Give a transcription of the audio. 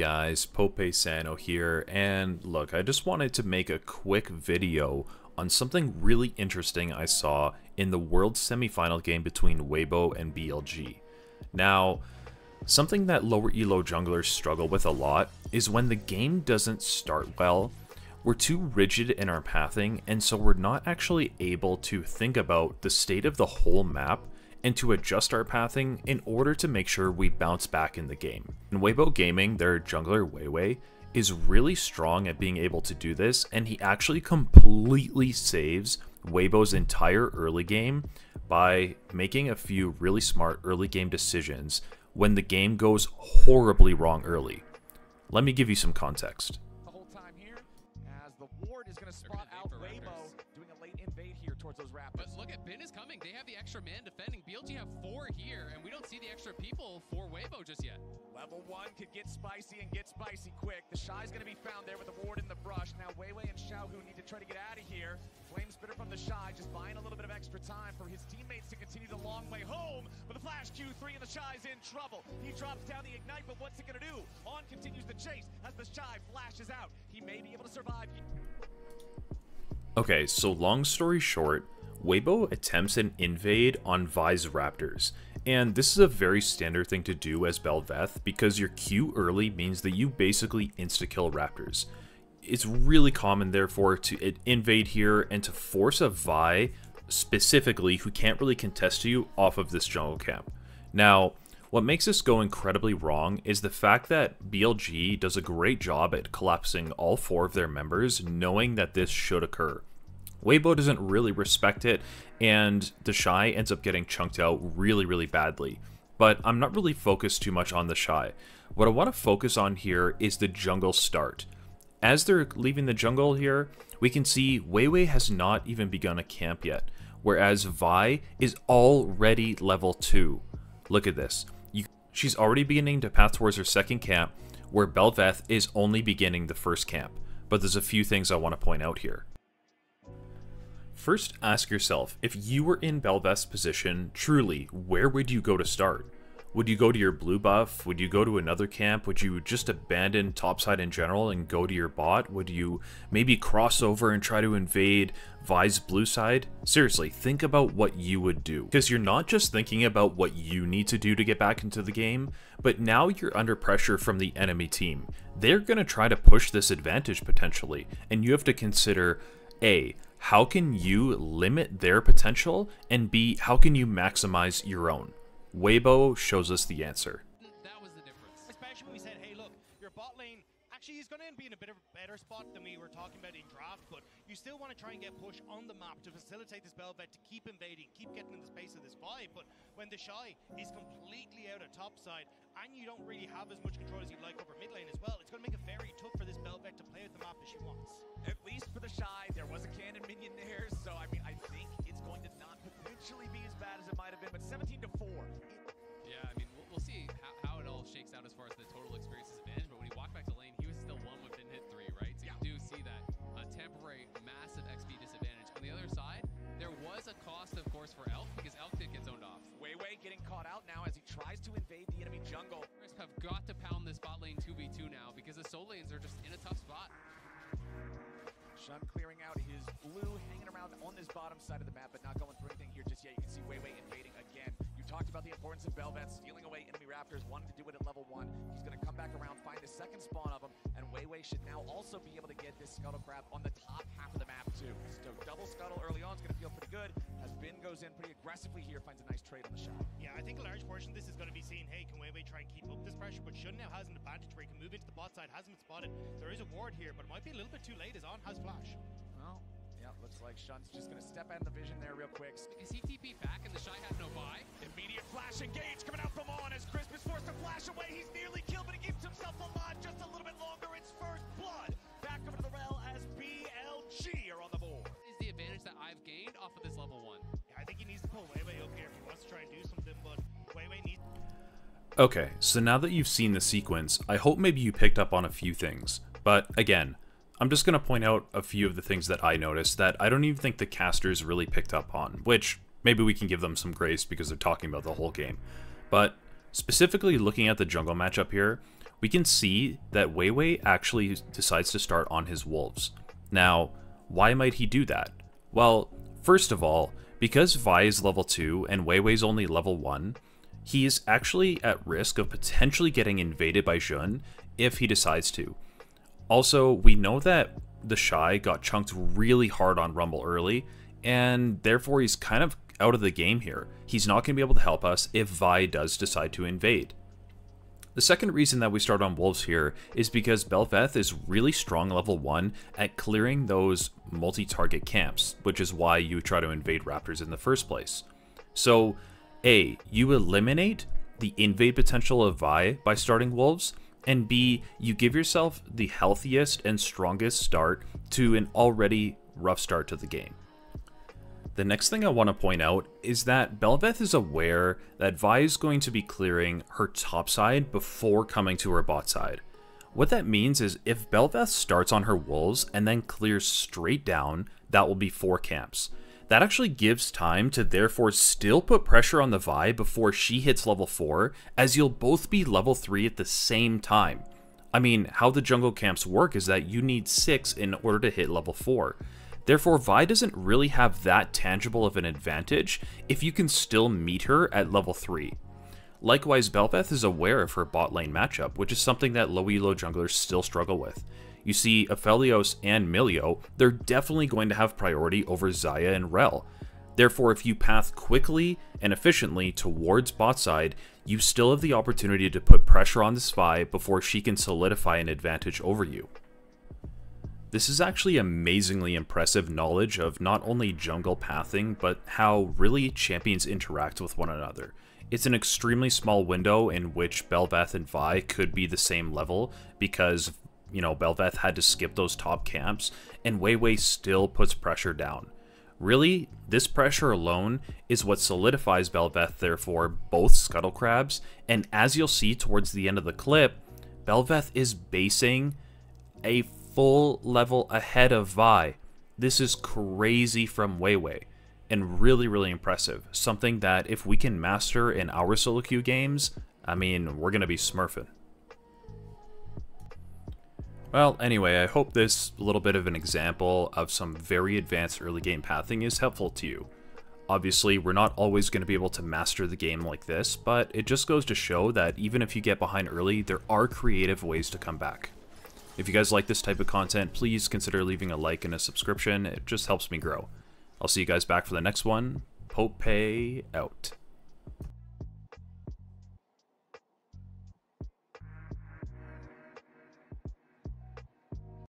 guys, Pope Paesano here, and look, I just wanted to make a quick video on something really interesting I saw in the World Semifinal game between Weibo and BLG. Now, something that lower elo junglers struggle with a lot is when the game doesn't start well, we're too rigid in our pathing, and so we're not actually able to think about the state of the whole map and to adjust our pathing in order to make sure we bounce back in the game. In Weibo Gaming, their jungler Weiwei is really strong at being able to do this, and he actually completely saves Weibo's entire early game by making a few really smart early game decisions when the game goes horribly wrong early. Let me give you some context. The whole time here, as the ward is going to spot out Weibo doing a late invade here towards those Raptors. But look at Bin is coming. They have the extra man defending. BLG have four here, and we don't see the extra people for Weibo just yet. Level one could get spicy and get spicy quick. The Shy's going to be found there with the ward in the brush. Now Weiwei and Xiaohu need to try to get out of here. Flame Spitter from the Shy just buying a little bit of extra time for his teammates to continue the long way home. But the flash Q3 and the Shy's in trouble. He drops down the Ignite, but what's it going to do? On continues the chase as the Shy flashes out. He may be able to survive. Okay, so long story short, Weibo attempts an invade on Vi's Raptors, and this is a very standard thing to do as Bel'Veth because your Q early means that you basically insta-kill Raptors. It's really common, therefore, to invade here and to force a Vi specifically who can't really contest you off of this jungle camp. Now, what makes this go incredibly wrong is the fact that BLG does a great job at collapsing all four of their members, knowing that this should occur. Weibo doesn't really respect it, and the Shy ends up getting chunked out really, really badly. But I'm not really focused too much on the Shy. What I want to focus on here is the jungle start. As they're leaving the jungle here, we can see Weiwei has not even begun a camp yet, whereas Vi is already level 2. Look at this. You, she's already beginning to path towards her second camp, where Bel'Veth is only beginning the first camp. But there's a few things I want to point out here. First, ask yourself, if you were in Bel'Veth's position, truly, where would you go to start? Would you go to your blue buff? Would you go to another camp? Would you just abandon topside in general and go to your bot? Would you maybe cross over and try to invade Vi's blue side? Seriously, think about what you would do. Because you're not just thinking about what you need to do to get back into the game, but now you're under pressure from the enemy team. They're going to try to push this advantage potentially, and you have to consider A, how can you limit their potential? And B, how can you maximize your own? Weibo shows us the answer. That was the difference. Especially when we said, hey, look, your bot lane actually is going to be in a bit of a better spot than we were talking about in draft, but you still want to try and get push on the map to facilitate this Bel'Veth to keep invading, keep getting in the space of this. But when the Shy is completely out of top side and you don't really have as much control as you'd like over mid lane as well, it's going to make it very tough for this Bel'Veth to play with the map as she wants. At least for the Shy, there was a cannon minion there, so I mean, I think it's going to not potentially be as bad as it might have been, but 17 getting caught out now as he tries to invade the enemy jungle. Have got to pound this bot lane 2v2 now because the soul lanes are just in a tough spot. Xun clearing out his blue, hanging around on this bottom side of the map, but not going through anything here just yet. You can see Weiwei invading again. You talked about the importance of Bel'Veth stealing away enemy Raptors, wanting to do it at level one. He's going to come back around, find the second spawn of them, and Weiwei should now also be able to get this Scuttle Crab on the top half of the map too. So double Scuttle early on is going to feel pretty good, as Bin goes in pretty aggressively here, finds a nice trade on the shot. Yeah, I think a large portion of this is going to be seeing, hey, can Weiwei try and keep up this pressure? But Xun now has an advantage where he can move into the bot side, hasn't been spotted. There is a ward here, but it might be a little bit too late as On has flash. Well, yeah, looks like Xun's just going to step out of the vision there real quick. Is he TP back and the Shy has no buy? Immediate flash engage coming out from On as Crisp is forced to flash away. He's nearly killed, but he keeps himself alive just a little bit longer. It's first blood. Back over to the rail as BLG are on the board. Is the advantage that I've gained off of this level one? Yeah, I think he needs to pull Weiwei up here if he wants to try and do something, but Weiwei needs... Okay, so now that you've seen the sequence, I hope maybe you picked up on a few things. But again, I'm just going to point out a few of the things that I noticed that I don't even think the casters really picked up on, which maybe we can give them some grace because they're talking about the whole game. But specifically looking at the jungle matchup here, we can see that Weiwei actually decides to start on his wolves. Now, why might he do that? Well, first of all, because Vi is level 2 and Weiwei's only level 1, he is actually at risk of potentially getting invaded by Xun if he decides to. Also, we know that the Shy got chunked really hard on Rumble early, and therefore he's kind of out of the game here. He's not going to be able to help us if Vi does decide to invade. The second reason that we start on Wolves here is because Bel'Veth is really strong level 1 at clearing those multi-target camps, which is why you try to invade Raptors in the first place. So, A, you eliminate the invade potential of Vi by starting Wolves, and B, you give yourself the healthiest and strongest start to an already rough start to the game. The next thing I want to point out is that Bel'Veth is aware that Vi is going to be clearing her top side before coming to her bot side. What that means is if Bel'Veth starts on her wolves and then clears straight down, that will be four camps. That actually gives time to therefore still put pressure on the Vi before she hits level 4, as you'll both be level 3 at the same time. I mean, how the jungle camps work is that you need 6 in order to hit level 4. Therefore, Vi doesn't really have that tangible of an advantage if you can still meet her at level 3. Likewise, Bel'Veth is aware of her bot lane matchup, which is something that low elo junglers still struggle with. You see, Aphelios and Milio, they're definitely going to have priority over Xayah and Rell. Therefore, if you path quickly and efficiently towards bot side, you still have the opportunity to put pressure on the Vi before she can solidify an advantage over you. This is actually amazingly impressive knowledge of not only jungle pathing, but how really champions interact with one another. It's an extremely small window in which Bel'Veth and Vi could be the same level, because, you know, Bel'Veth had to skip those top camps, and Weiwei still puts pressure down. Really, this pressure alone is what solidifies Bel'Veth, therefore, both Scuttle Crabs, and as you'll see towards the end of the clip, Bel'Veth is basing a full level ahead of Vi. This is crazy from Weiwei and really, really impressive. Something that if we can master in our solo queue games, I mean, we're going to be smurfing. Well, anyway, I hope this little bit of an example of some very advanced early game pathing is helpful to you. Obviously, we're not always going to be able to master the game like this, but it just goes to show that even if you get behind early, there are creative ways to come back. If you guys like this type of content, please consider leaving a like and a subscription. It just helps me grow. I'll see you guys back for the next one. Pope Pay out.